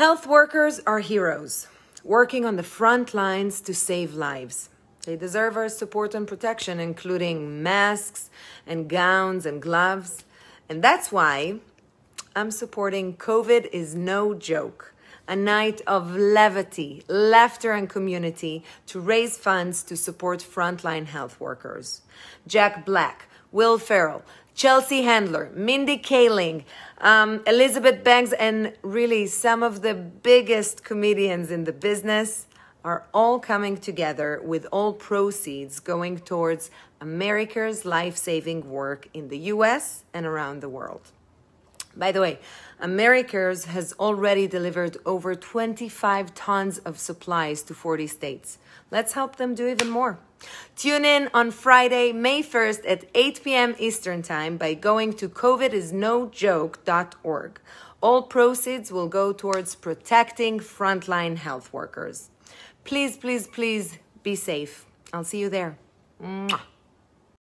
Health workers are heroes, working on the front lines to save lives. They deserve our support and protection, including masks and gowns and gloves. And that's why I'm supporting COVID is no joke, a night of levity, laughter, and community to raise funds to support frontline health workers. Jack Black, Will Ferrell, Chelsea Handler, Mindy Kaling, um, Elizabeth Banks, and really some of the biggest comedians in the business are all coming together with all proceeds going towards Americares' life saving work in the US and around the world. By the way, Americares has already delivered over 25 tons of supplies to 40 states. Let's help them do even more. Tune in on Friday, May 1st at 8 p.m. Eastern Time by going to covidisnojoke.org. All proceeds will go towards protecting frontline health workers. Please, please, please be safe. I'll see you there. Mwah.